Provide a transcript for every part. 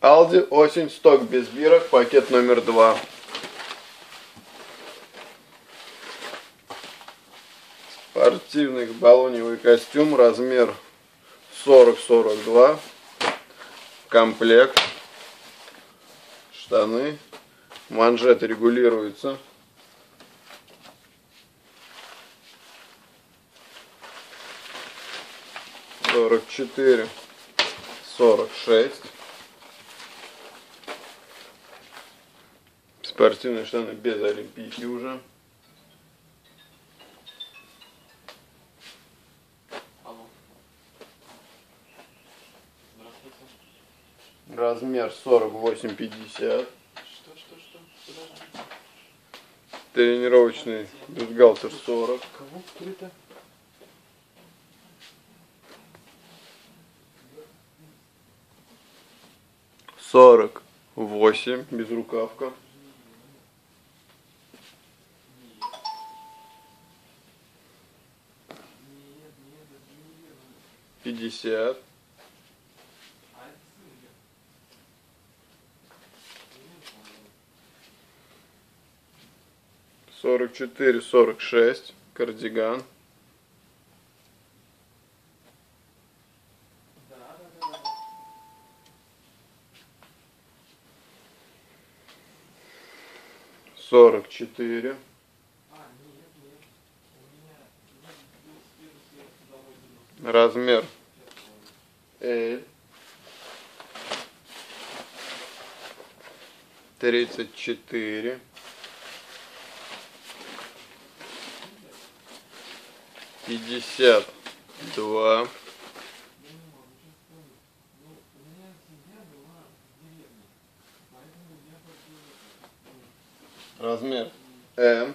Алди, осень, сток без бирок, пакет номер два. Спортивный баллоневый костюм, размер 40-42, комплект, штаны, манжеты регулируются. Сорок четыре, сорок шесть. Спортивные штаны без олимпийки уже. Алло. Здравствуйте. Размер 48-50. Что, что, что? Подожди. Тренировочный бюстгальтер 40. Кого? Это? Сорок восемь, безрукавка. Пятьдесят. Сорок четыре, сорок шесть. Кардиган. Сорок четыре. Деревне, поэтому я хочу... Размер М.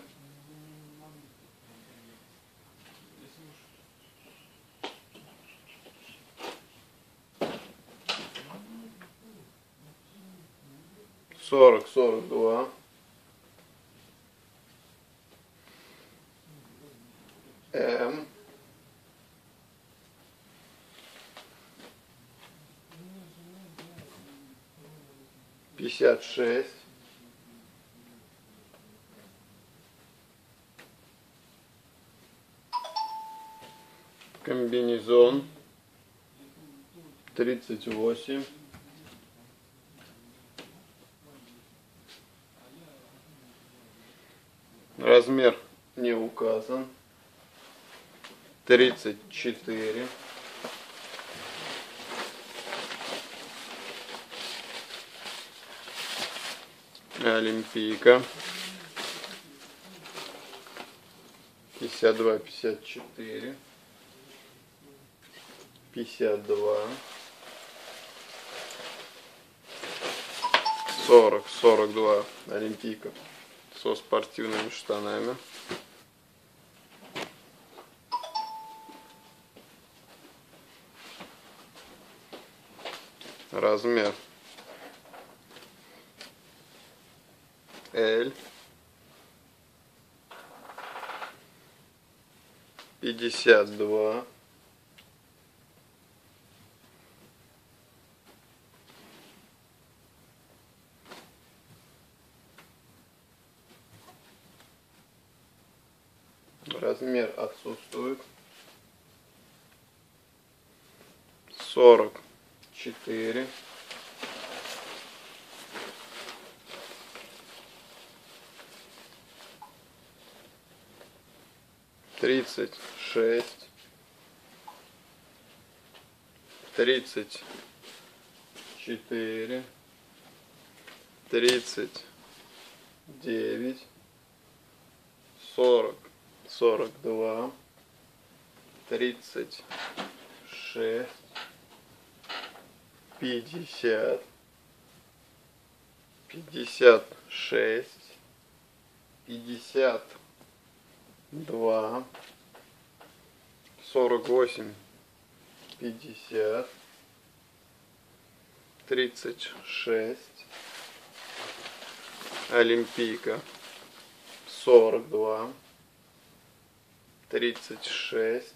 40, 42. М. Пятьдесят шесть. Комбинезон. Тридцать восемь. Размер не указан. Тридцать четыре. Олимпийка. Пятьдесят два, пятьдесят четыре. Пятьдесят два. Сорок, сорок два. Олимпийка со спортивными штанами. Размер. L. 52 Размер отсутствует. Сорок четыре. Тридцать шесть. Тридцать четыре. Тридцать девять. Сорок сорок два, тридцать шесть, пятьдесят, пятьдесят шесть, пятьдесят два, сорок восемь, пятьдесят, тридцать шесть, Олимпийка, сорок два тридцать шесть,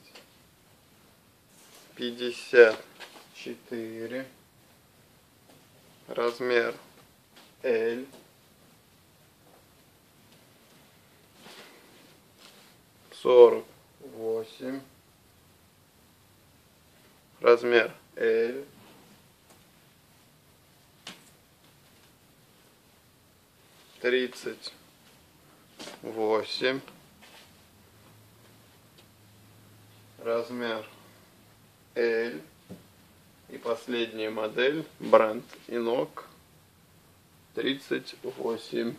пятьдесят четыре, Размер L. Сорок восемь. Размер L. Тридцать восемь. Размер L. И последняя модель бренд Инок 38